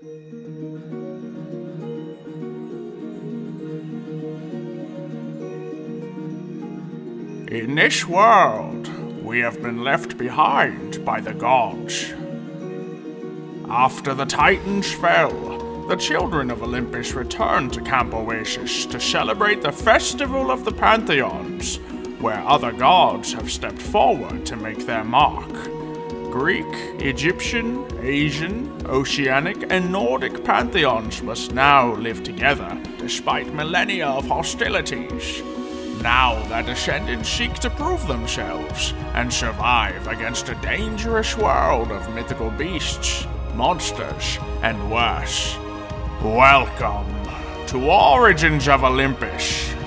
In this world, we have been left behind by the gods. After the Titans fell, the children of Olympus returned to Camp Oasis to celebrate the Festival of the Pantheons, where other gods have stepped forward to make their mark. Greek, Egyptian, Asian, Oceanic, and Nordic pantheons must now live together despite millennia of hostilities. Now their descendants seek to prove themselves and survive against a dangerous world of mythical beasts, monsters, and worse. Welcome to Origins of Olympus.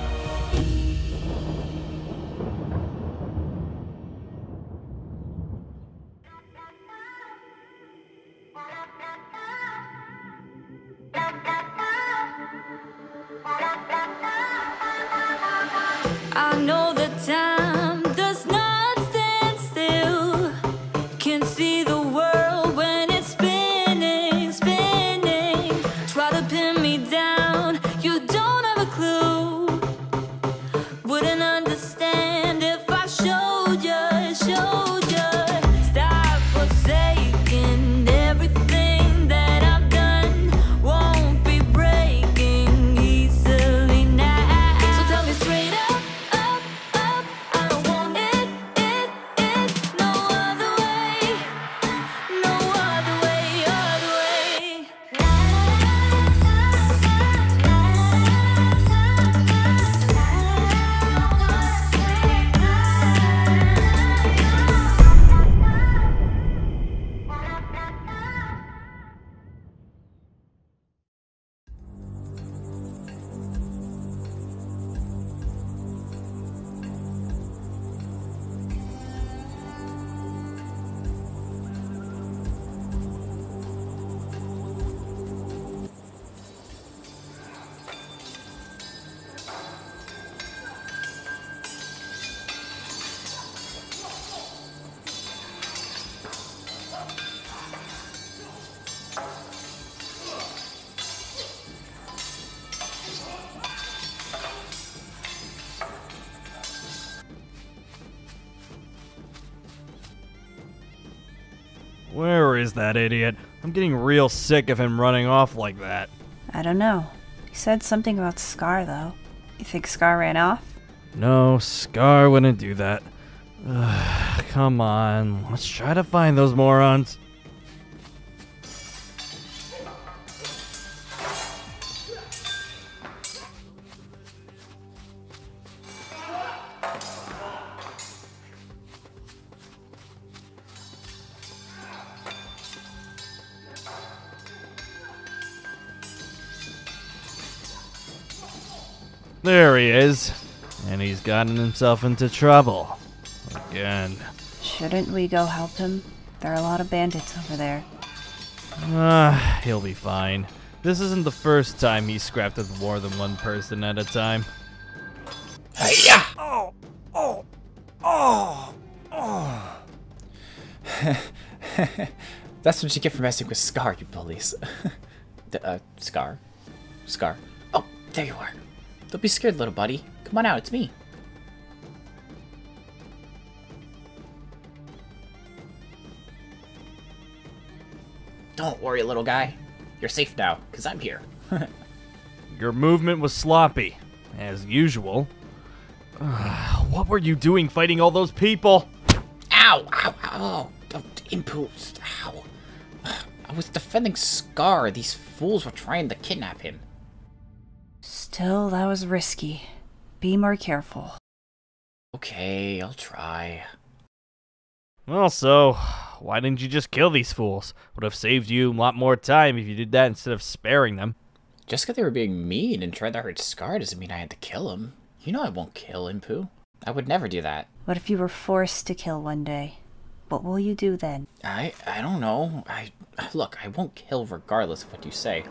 Is that idiot? I'm getting real sick of him running off like that. I don't know. He said something about Scar, though. You think Scar ran off? No, Scar wouldn't do that. Ugh, come on, let's try to find those morons. There he is. And he's gotten himself into trouble. Again. Shouldn't we go help him? There are a lot of bandits over there. Ah, he'll be fine. This isn't the first time he's scrapped with more than one person at a time. Hiya! Oh, oh, oh, oh. That's what you get for messing with Scar, you bullies. the, uh, Scar? Scar. Oh, there you are. Don't be scared, little buddy. Come on out, it's me. Don't worry, little guy. You're safe now, because I'm here. Your movement was sloppy, as usual. What were you doing fighting all those people? Ow! Ow! Ow! Don't impulse! Ow! I was defending Scar. These fools were trying to kidnap him. Still, that was risky. Be more careful. Okay, I'll try. Well, so, why didn't you just kill these fools? Would have saved you a lot more time if you did that instead of sparing them. Just because they were being mean and tried to hurt Scar doesn't mean I had to kill him. You know I won't kill Inpu. I would never do that. What if you were forced to kill one day? What will you do then? I I don't know. I look. I won't kill regardless of what you say.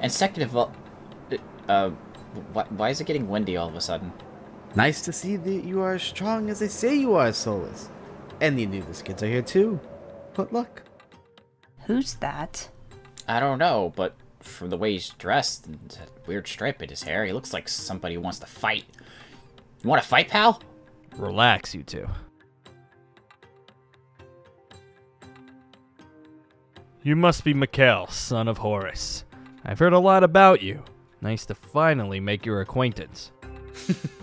And second of all, uh, why, why is it getting windy all of a sudden? Nice to see that you are as strong as they say you are, Solus. And the Anubis kids are here too. Good luck. Who's that? I don't know, but from the way he's dressed and that weird stripe in his hair, he looks like somebody who wants to fight. You want to fight, pal? Relax, you two. You must be Mikkel, son of Horus. I've heard a lot about you. Nice to finally make your acquaintance.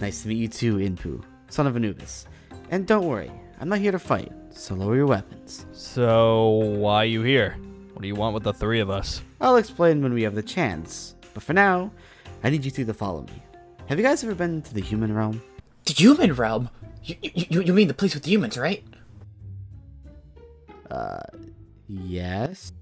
Nice to meet you too, Inpu, son of Anubis. And don't worry, I'm not here to fight, so lower your weapons. So, why are you here? What do you want with the three of us? I'll explain when we have the chance, but for now, I need you two to follow me. Have you guys ever been to the human realm? The human realm? You, you, you mean the place with the humans, right? Uh, yes.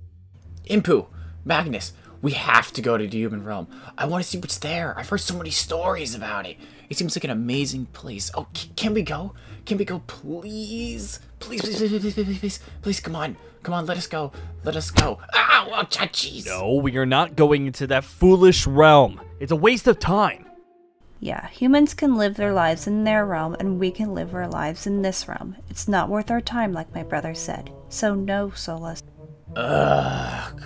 Inpu, Magnus, we have to go to the human realm. I want to see what's there. I've heard so many stories about it. It seems like an amazing place. Oh, can we go? Can we go, please? Please, please, please, please, please, please, please, come on. Come on, let us go. Let us go. Ow, oh, jeez. No, we are not going into that foolish realm. It's a waste of time. Yeah, humans can live their lives in their realm, and we can live our lives in this realm. It's not worth our time, like my brother said. So, no, Solus. Ugh.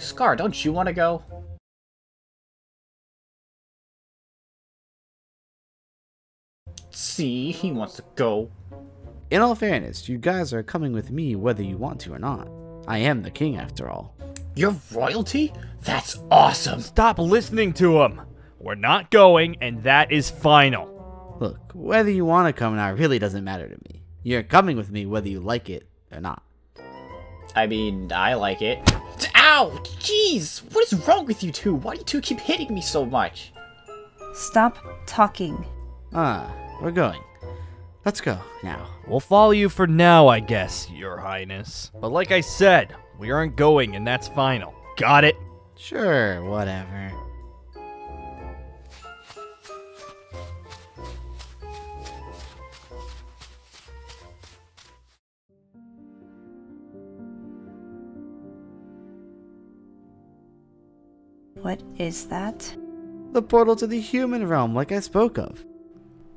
Scar, don't you want to go? See, he wants to go. In all fairness, you guys are coming with me whether you want to or not. I am the king after all. You're royalty? That's awesome. Stop listening to him. We're not going, and that is final. Look, whether you want to come or not really doesn't matter to me. You're coming with me whether you like it or not. I mean, I like it. Ow! Jeez! What is wrong with you two? Why do you two keep hitting me so much? Stop talking. Ah, we're going. Let's go now. We'll follow you for now, I guess, Your Highness. But like I said, we aren't going, and that's final. Got it? Sure, whatever. What is that? The portal to the human realm, like I spoke of.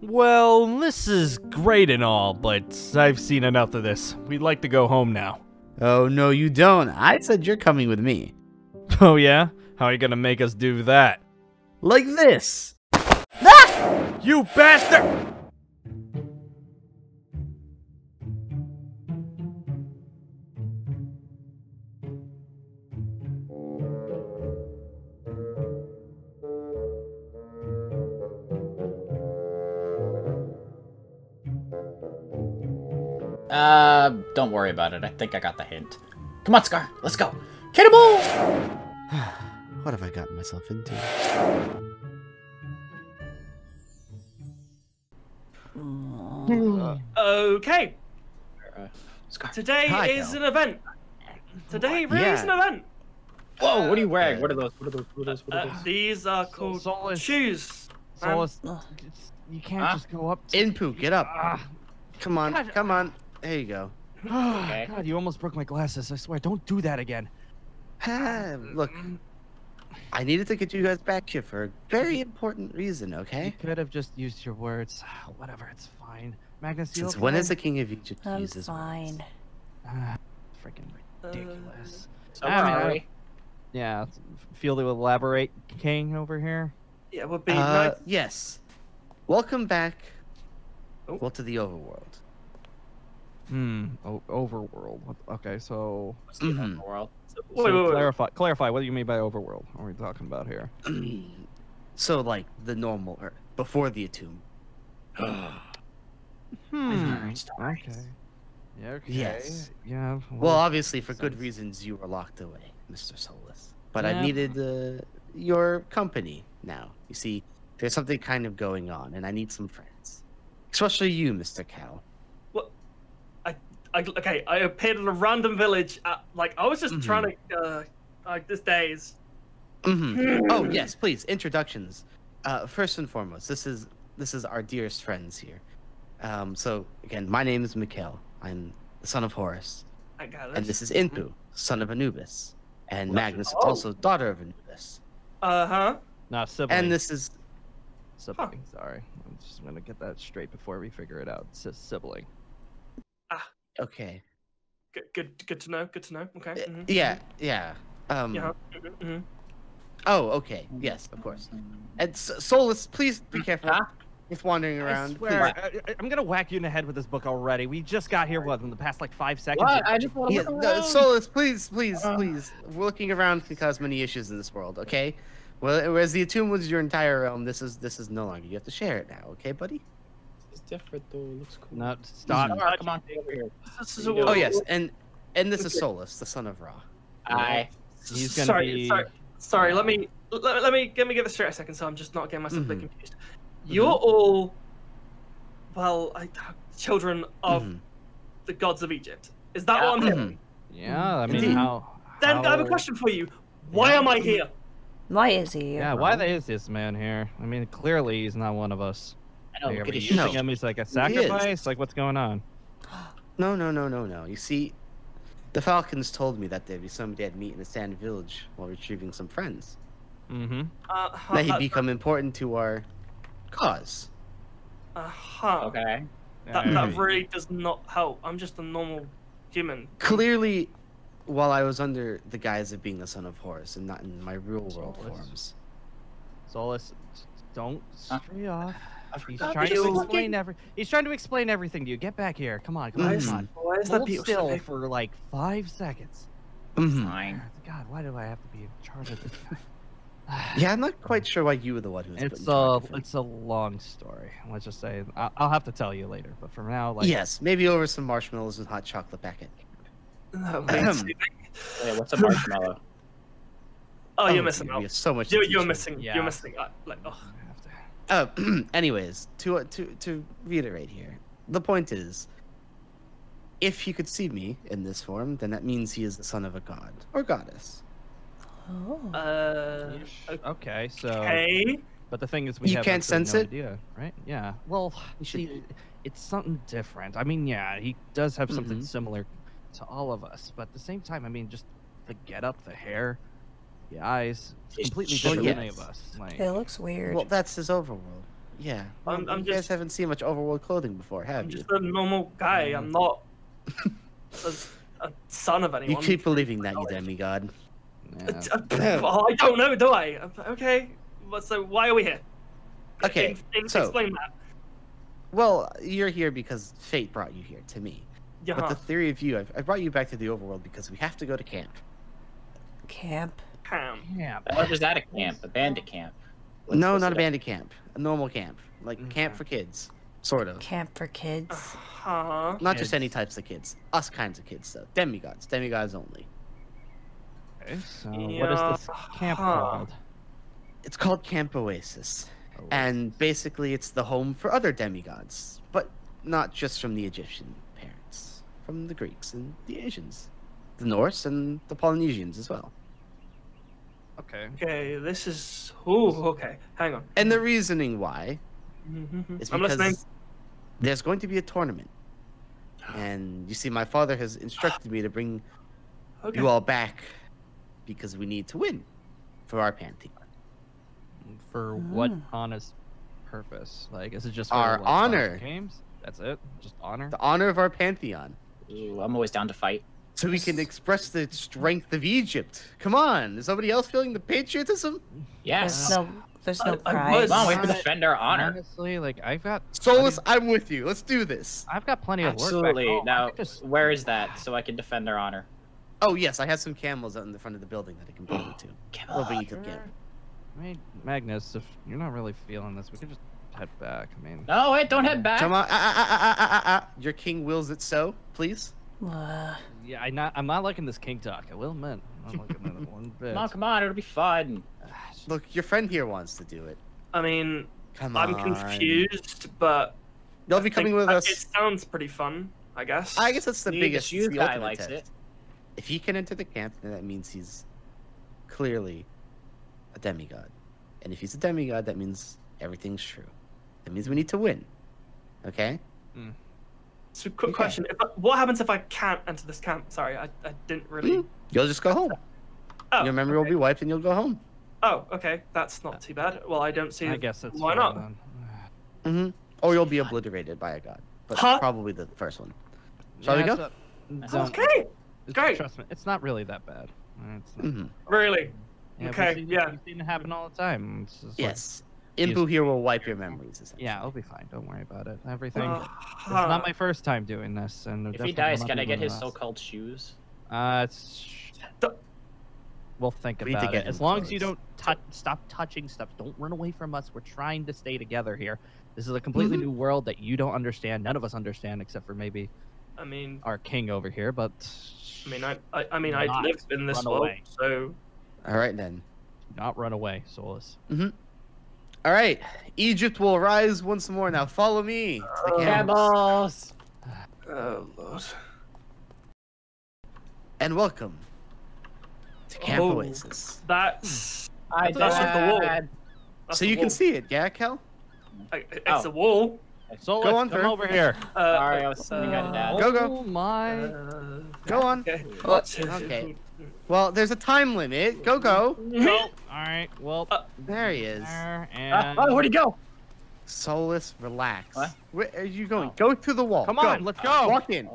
Well, this is great and all, but I've seen enough of this. We'd like to go home now. Oh, no, you don't. I said you're coming with me. Oh, yeah? How are you gonna make us do that? Like this! Ah! You bastard! Worry about it. I think I got the hint. Come on, Scar. Let's go. Cannonball! What have I gotten myself into? Okay, Scar. today Hi, is Cal. an event. Today really is an event. Whoa, what are you wearing? What are those? What are those? What are those? What are Uh, those? these are called Solus. shoes. Um, Solus, you can't Huh? just go up to... Inpu, get up. Ah, Come on, God. come on. There you go. Okay. God, you almost broke my glasses. I swear, don't do that again. Look, I needed to get you guys back here for a very important reason, okay? You okay? could have just used your words. Whatever, it's fine. Magnus, you Since okay? when is the king of Egypt I'm uses fine. Ah, freaking Uh, ridiculous. So I where mean, are Yeah, feel to elaborate, King over here. Yeah, it would be Uh, nice. yes. Welcome back. Oh. Well, to the overworld. Hmm. O- overworld. Okay, so What's the Mhm. overworld? so Wait, wait, wait. clarify. Clarify. What do you mean by overworld? What are we talking about here? so, like the normal Earth before the Atum. Hmm. Okay. Yeah. Okay. Yes. Yeah. Well, obviously, for good reasons, you were locked away, Mr. Solus. But Yeah. I needed uh, your company now. You see, there's something kind of going on, and I need some friends. Especially you, Mr. Cow. I, I, okay, I appeared in a random village. At, like I was just Mhm. trying to, uh, like this days. hmm oh yes, please introductions. Uh, first and foremost, this is this is our dearest friends here. Um, so again, my name is Mikhail. I'm the son of Horus, I got it. and this is Inpu, son of Anubis, and Magnus, Oh. also daughter of Anubis. Uh huh. Not sibling. And this is sibling. Sorry. I'm just gonna get that straight before we figure it out. It's a sibling. Okay. Good, good, good to know. Good to know. Okay. Uh, mhm, Yeah, yeah. Um. Yeah. mhm, mhm. Oh, okay. Yes, of course. And S- Solus, please be careful Huh? with wandering I swear, please. I, am gonna whack you in the head with this book already. We just got here, what, in the past like five seconds? What? I just want to Yeah, look no. Solus, please, please, Uh. please. Looking around can cause many issues in this world. Okay. Well, whereas the Atum was your entire realm, this is this is no longer. You have to share it now. Okay, buddy. It's different though. It looks cool. No, stop. Star, come on, over here. This is a- Oh yes, and and this is Solus, the son of Ra. I. He's gonna sorry, be- sorry, sorry. Let me let, let me let me get this straight a second, so I'm just not getting myself a bit Mhm. confused. You're all, well, I, children of Mhm. the gods of Egypt. Is that what I'm hearing? Yeah, I mean, Indeed. how? Then I have a question for you. Why am I here? Why is he here? Yeah, why the- is this man here? I mean, clearly he's not one of us. I know. Like, Look are at we his using No. him as like a sacrifice? Like, what's going on? No, no, no, no, no. You see, the Falcons told me that there'd be somebody I'd meet in the Sand Village while retrieving some friends. Mm-hmm. Uh, huh, That he'd that- become important to our cause. uh, huh. Okay. That, that really does not help. I'm just a normal human. Clearly, while I was under the guise of being the son of Horus and not in my real world Solus. forms. Solus, don't Huh? stray off. He's trying to you- explain every. He's trying to explain everything to you. Get back here. Come on, come on, come on. Why is Hold beautiful? still for like five seconds. Mhm. Fine. God, why do I have to be in charge of this? guy? Yeah, I'm not quite sure why you were the one who was It's in a charge it's a long story. Let's just say I- I'll have to tell you later. But for now, like yes, maybe over some marshmallows and hot chocolate packet. That means- Wait, what's a marshmallow? oh, you're Oh, missing out. so much. You're, you're missing. Yeah. You're missing. Uh, like, oh. I have to- Uh, anyways, to to to reiterate here, the point is, if he could see me in this form, then that means he is the son of a god or goddess. Oh. Uh, Okay, so okay. but the thing is, we You have can't sense no it? idea, right? Yeah. Well, You should- see, it's something different. I mean, yeah, he does have something Mhm. similar to all of us, but at the same time, I mean, just the getup, the hair, the eyes, it's It's completely so different than any of us. Like, It looks weird. Well, that's his overworld. Yeah, I'm- I'm you guys just- haven't seen much overworld clothing before, have I'm you? just a normal guy. I'm mm. not a, a son of anyone. You keep believing that, you demigod. yeah. I don't know, do I? Okay. Well, so why are we here? Okay, Ex- ex- so- explain that. Well, you're here because fate brought you here to me. Yeah. But the uh-huh. theory of you, I've, I brought you back to the overworld because we have to go to camp. Camp. Cam. yeah. What is that a camp? A bandit camp? What's- no, not a it- bandit camp. A normal camp. Like camp for kids. Sort of. Camp for kids. Huh. Not just any types of kids. Us kinds of kids, though. Demigods. Demigods only. Okay, so what is this camp Yeah, huh. called? It's called Camp Oasis. Oh, And basically, it's the home for other demigods. But not just from the Egyptian parents. From the Greeks and the Asians. The Norse and the Polynesians as well. Okay. Okay, this is. Ooh, okay. Hang on. And the reasoning why Mhm. is I'm because listening. there's going to be a tournament. And you see, my father has instructed me to bring Okay. you all back because we need to win for our pantheon. For what Mm. honest purpose? Like, is it just for Our honor. games? That's it. Just honor. The honor of our pantheon. Ooh, I'm always down to fight. So we can express the strength of Egypt. Come on, is somebody else feeling the patriotism? Yes. There's no, there's no I- I pride. was- Come on, we have to Uh, defend our honor. Honestly, like I've got Solus, I'm with you. Let's do this. I've got plenty of work. Absolutely. Now, just where is that so I can defend our honor? Oh yes, I have some camels out in the front of the building that I can bring you to. We'll bring you to the. I mean, Magnus, if you're not really feeling this, we could just head back. I mean, No, wait, don't head back. Come on, ah, ah, ah, ah, ah, ah, ah. Your king wills it so, please. Uh, yeah, I not, I'm not liking this king talk. I will admit, I'm not liking it one bit. Come on, come on, it'll be fun. Look, your friend here wants to do it. I mean, Come on. I'm confused, but You'll I be coming with us. It sounds pretty fun, I guess. I guess that's the See, biggest. The shoe guy likes test. it. If he can enter the camp, then that means he's clearly a demigod. And if he's a demigod, that means everything's true. That means we need to win. Okay? Mm. So, quick Okay. question: if I, What happens if I can't enter this camp? Sorry, I, I didn't really. Mm, You'll just go home. Oh, Your memory okay. will be wiped and you'll go home. Oh, okay, that's not too bad. Well, I don't see. I guess that's why fair not. then. hmm Or you'll be obliterated by a god. But Huh? probably the first one. Shall we go? so- Don't- Okay. it's- great. Trust me, it's not really that bad. It's not, Mhm. Really? yeah, okay, We've seen, yeah. We've seen it happen all the time. It's just like- Yes. Inpu here will wipe your memories. yeah, it'll be fine. Don't worry about it. Everything. Uh, it's not my first time doing this, and If he dies, can I get his so-called shoes? Uh, it's. The- We'll think We need to about get it. As him long as you don't touch, stop touching stuff. Don't run away from us. We're trying to stay together here. This is a completely Mm-hmm. new world that you don't understand. None of us understand, except for maybe I mean, our king over here. But I mean, I, I, I mean, I Not live in this world, away. so All right then. not run away, Solus. All right. Egypt will rise once more. Now follow me. to the camp. Pebbles! oh lord. And welcome to Camp Oh. Oasis. That's I That's just the wall. that's so the you can see it, yeah, Kel? I- It's Oh. a wall. Solus, Go on, come Fer. over here. Uh, Sorry, I was sitting on uh, dad. Go, go. Oh my. Uh, Go on. Okay. Okay. Well, there's a time limit. Go, go. Go. All right. Well, Uh, There he is. there Ah, and oh, where'd he go? Solus, relax. What? Where are you going? Go through the wall. come Go. on, let's go. Walk in.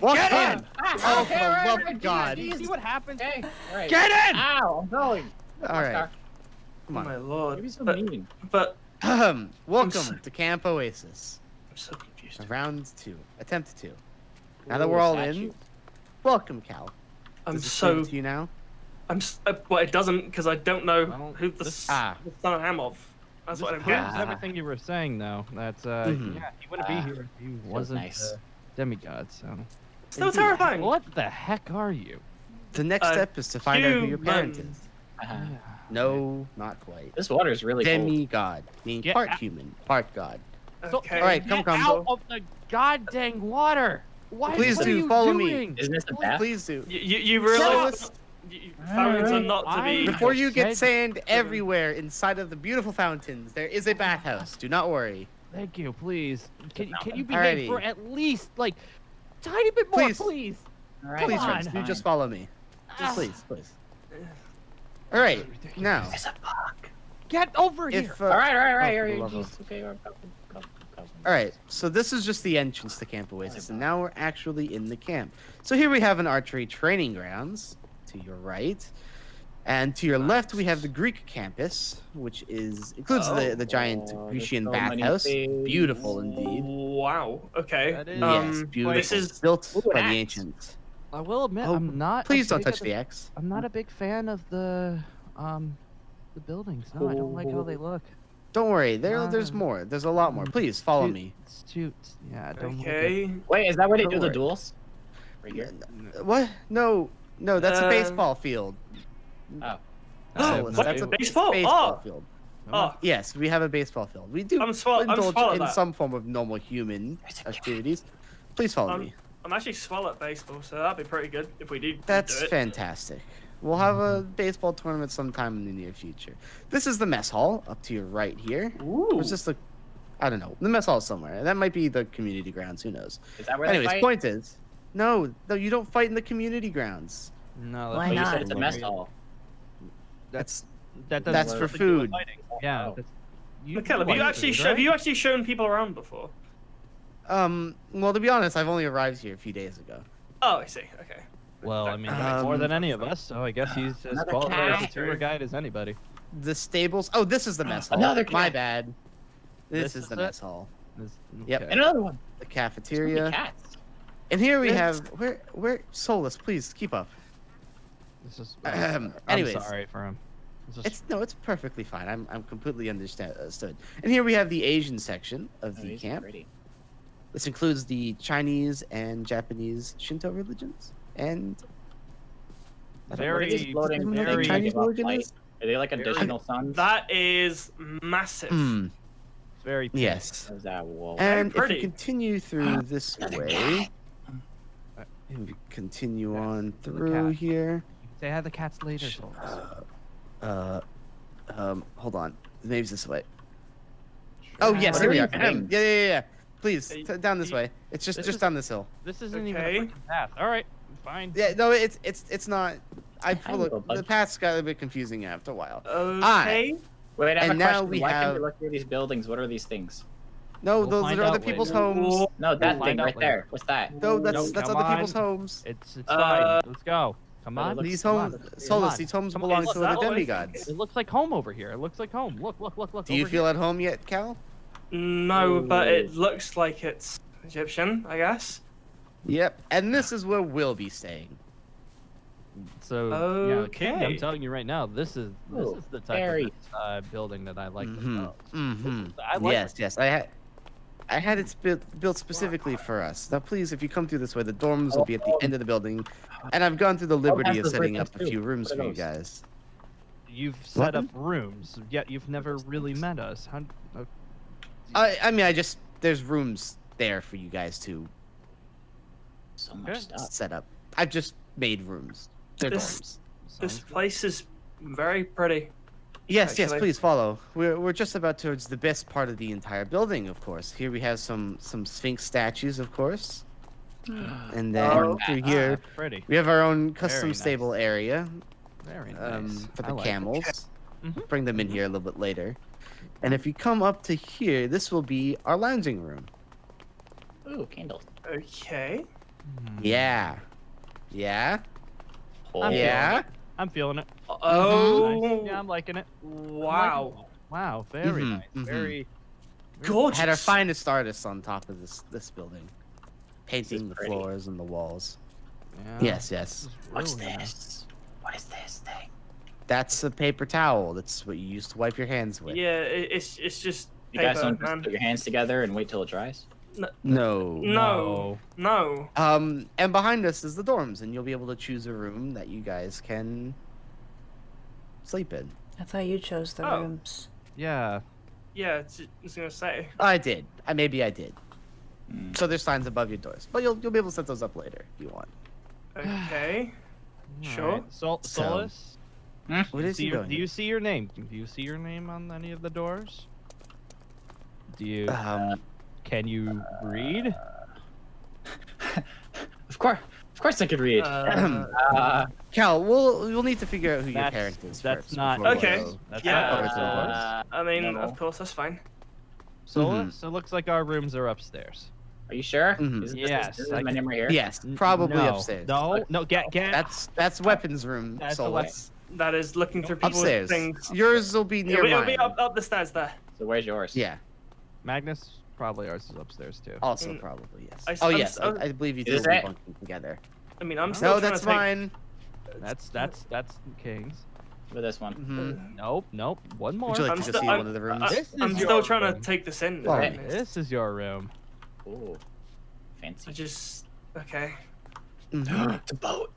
Walk Get in. in! Oh, okay, for all right, love all right, of God. geez, See what happens. Okay, all right. Get in. Ow, I'm going. All right. Oscar, Come Oh on. my lord. Maybe so But, mean. but Ahem. Welcome to Camp Oasis. I'm so confused. Round two. Attempt two. Now that we're all in, welcome, Cal. I'm Does it so speak to you now. I'm. s- Uh, well, it doesn't because I don't know Well, who the, this- Ah. the son of Hamov. That's This what I don't proves. Ah. everything you were saying, though. That uh, Mhm. yeah, he wouldn't Ah, be here if he wasn't nice. a demigod. So, Still Indeed. terrifying. what the heck are you? The next Uh, step is to find out who your parent human. is. Uh-huh. No, not quite. This water is really cold. Demigod, meaning Get part out. human, part god. So- Okay. All right, come, Get come. out of the goddamn water! Why? Please what do, are you follow me. doing? Isn't this a bath? Please do. You, you, you realize Solus, you- you- fountains are not to be. Before you get sand everywhere inside of the beautiful fountains, there is a bathhouse. Do not worry. Thank you, please. Can, can you behave Alrighty. for at least like tiny bit more, Please. please? All right, Please, Come friends, on. do just follow me. Ah. Just please, please. All right, now, It's a bug. Get over here. uh, All right, all right, all right. oh, all right, love jeez, okay, all right, go, go, go. All right, so this is just the entrance to Camp Oasis, and now we're actually in the camp. So here we have an archery training grounds to your right, and to your left we have the Greek campus, which is includes the the giant Oh, Grecian so bathhouse. Beautiful indeed. Wow. Okay. That is- Um, yes, beautiful. This is built Ooh, by an the ancients. I will admit, Oh, I'm not. Please don't touch the a- X. I'm not a big fan of the um the buildings. No, I don't like how they look. Don't worry, there there's Uh, more. There's a lot more. Please follow Too- me. It's too. Yeah, don't like okay. Wait, is that where they Don't do the duels? Right here. What? No, no, that's a Uh, baseball field. Oh. Solus, what? that's a Baseball? baseball Oh. field. Oh, Yes, we have a baseball field. We do I'm swal- I'm indulge in that. some form of normal human activities. Please follow Um, me. I'm actually swell at baseball, so that'd be pretty good if we do. That's do it. fantastic. We'll have a baseball tournament sometime in the near future. This is the mess hall up to your right here. Ooh. It's just the, I don't know, the mess hall is somewhere. That might be the community grounds. Who knows? Is that where Anyways, they fight? point is, no, no, you don't fight in the community grounds. No, Why Oh, you not? said it's a mess hall. That's That doesn't That's for nothing to do with food. Yeah. Oh. That's, you, Michaela, have you actually food, sho- have you actually shown people around before? um. Well, to be honest, I've only arrived here a few days ago. Oh, I see. Okay. Well, I mean, Um, more than any of us, so I guess he's as qualified as a tour guide as anybody. The stables. Oh, this is the mess hall. Another My bad. This, This is is the it? mess hall. This- Yep. okay. And another one. The So many cafeteria. cats. And here we Yes. have where where Solus, please keep up. This is, Ahem. I'm Anyways. sorry for him. It's just- It's no, it's perfectly fine. I'm I'm completely understood. And here we have the Asian section of Oh, the these are camp. pretty. This includes the Chinese and Japanese Shinto religions and I don't know, what are Very- floating Isn't things that that very- Chinese give religion light? is? Are they like Very- additional suns? That is massive. It's very pink. Yes. That whoa? And if pretty. we continue through this way, Uh, and we continue Yeah, on through cat. here. Say hi to the cats later. Solus. Uh, um, hold on. Maybe it's this way. Oh Sure. yes, What here are we are. doing? Yeah, yeah, yeah. Please, t- down this way. It's just This just is- down this hill. This isn't Okay. even a path. All right, fine. Yeah, no, it's it's it's not. I Hi, look, the bud. path's got a bit confusing after a while. Okay. Wait, I have and a now question. we Why can't we look through these buildings? What are these things? No, We'll those are other people's later. homes. No, that We'll thing find out right later. there. What's that? No, that's No, that's come other people's homes. It's it's Uh, fine. Let's go. Come on. These come homes, let's- Solus, on. these homes belong to is the that what demigods. It looks like home over here. It looks like home. Look, look, look, look. Do you feel here. at home yet, Cal? No, but it looks like it's Egyptian, I guess. Yep. And this is where we'll be staying. So yeah, King, I'm telling you right now, this is this Ooh, is the type very- of uh, building that I like Mm-hmm. most. Mm-hmm. I like yes, yes. I had I had it built built specifically for us. Now, please, if you come through this way, the dorms will be at the end of the building, and I've gone through the liberty of setting right up a few rooms for you guys. You've set What? up rooms, yet you've never really met us. How, uh, I I mean, I just there's rooms there for you guys to So much Good. stuff. set up. I've just made rooms. They're This- dorms. This sounds good. place is very pretty. Yes, yes, please follow. We're, we're just about towards the best part of the entire building, of course. Here we have some some Sphinx statues, of course, and then Oh. through Ah, here pretty. we have our own custom nice. stable area Very nice. um, for the like it. camels. Mhm. Bring them in here a little bit later. And if you come up to here, this will be our lounging room. Ooh, candles. Okay. Hmm. Yeah, yeah, Oh, yeah. I'm feeling it. Oh, Nice. Yeah, I'm liking it. wow. Wow, very Mhm, nice. mhm. Very. Gorgeous. Had our finest artists on top of this this building, painting the pretty. floors and the walls. Yeah, Yes, yes. this is What's really nice. this? What is this thing? That's a paper towel. That's what you use to wipe your hands with. Yeah, it's it's just You guys don't just put your hands together and wait till it dries? No. No, no. Um, and behind us is the dorms, and you'll be able to choose a room that you guys can sleep in. I thought you chose the Oh. rooms. Yeah. Yeah, it's, I was gonna say. I did. I maybe I did. Mm. So there's signs above your doors, but you'll you'll be able to set those up later if you want. Okay. Sure. Alright, Sol- So- Solus. What is do he you, doing? do you see your name? Do you see your name on any of the doors? Do you? Um, can you read? Of course, of course I could read. Uh, Uh, Cal, we'll we'll need to figure out who your parent is that's first. not- before we Okay. That's Yeah, not over to the Solus. doors. uh, I mean, no. of course, that's fine. So It looks like our rooms are upstairs. Are you sure? Is this, Yes, Is, my name right here? Yes, probably no. upstairs. No, no, get get. That's that's weapons room. That's the Solus. That is looking through people's Upstairs. things. Yours will be near It'll, be- it'll be up, up the stairs there. So where's yours? Yeah. Magnus. Probably ours is upstairs too. Also, Mm. probably yes. I s- oh I'm yes, s- I'm- I, I believe you two Is will bunking together. I mean, I'm still No, trying that's to take... mine. That's that's that's King's. With this one. hmm Nope, nope. One more. Would you like I'm to still- see I'm- one of the rooms? I, This is I'm your still trying room. to take this in. Oh, to be Okay. honest. This is your room. Ooh. Fancy. I just okay. Mhm. it's a boat.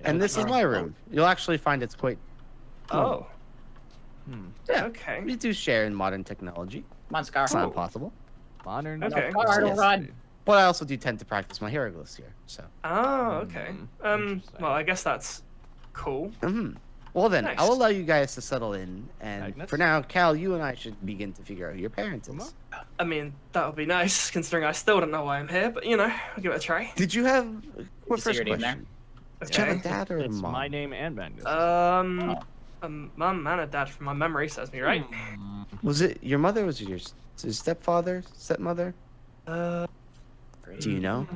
And this is my room. You'll actually find it's quite. Oh, Hmm. Yeah. okay. We do share in modern technology. Come on, Scar. It's Oh. not impossible. Modern. Okay. No, Scar, Yes. run. But I also do tend to practice my hieroglyphs here. So. Oh, okay. Hmm, Um, well, I guess that's cool. hmm Well then, Nice. I'll allow you guys to settle in, and Magnets? for now, Cal, you and I should begin to figure out who your parent Come is. I mean, that would be nice, considering I still don't know why I'm here. But you know, I'll give it a try. Did you have? What say first your name there? question? Did you have a dad or a It's mom? my name and Magnus. Um, a mum and a dad, from my memory, says me right. Hmm. Was it your mother? Was it your, your stepfather, stepmother? Uh, Do you know?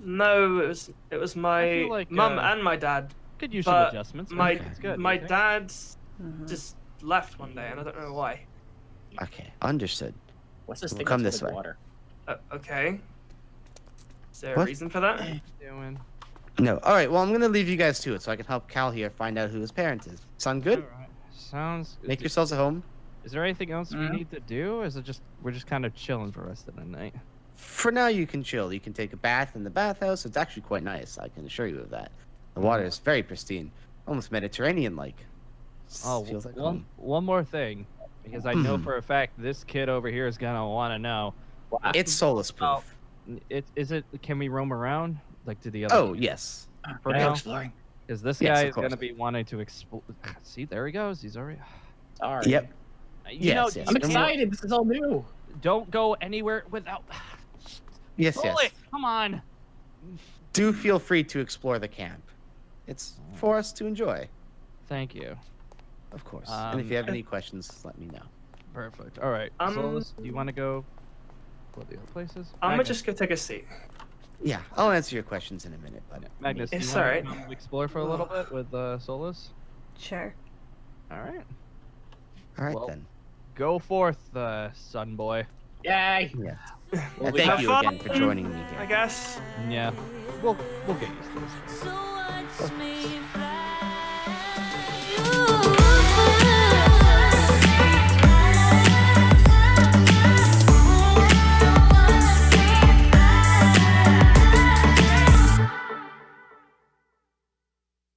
no, it was it was my feel like, mum uh, and my dad. Could use but some adjustments. My it's good. my you think? dad Mhm. just left one day, and I don't know why. Okay, understood. What's this We'll thing come this way. water? Uh, okay. Is there What? a reason for that? Doing. No. All right. Well, I'm gonna leave you guys to it, so I can help Cal here find out who his parent is. Sound good? Alright. Sounds. Make is, yourselves at home. is there anything else Mhm. we need to do? Or is it just we're just kind of chilling for the rest of the night? For now, you can chill. You can take a bath in the bathhouse. It's actually quite nice. I can assure you of that. The water is very pristine, almost Mediterranean-like. S- Oh, feels like one home. one more thing, because I know Mhm. for a fact this kid over here is gonna want to know. Wow. It's soulless Oh, proof. It is it? Can we roam around like to the other? Oh yes. for Can now? exploring. Because this Yes, guy is gonna be wanting to explore. See, there he goes. He's already. Sorry. Yep. You know, Yes, yes. I'm And we'll- excited. This is all new. don't go anywhere without. Yes, Pull yes. it. Come on. Do feel free to explore the camp. It's for us to enjoy, Thank you. of course. and if Um, you have any questions, let me know. Perfect. All right. Um, Solus, do you want to go? What the other places? I'm gonna Magnus- just go take a seat. Yeah, I'll answer your questions in a minute, but Magnus, do you It's wanna alright. come explore for a little bit with uh, Solus? Sure. All right. all right well- then. Go forth, uh, son boy. Yay! Yeah. Well, And we thank you fun, again for joining me here. I guess. Yeah. We'll we'll get used to this. So watch me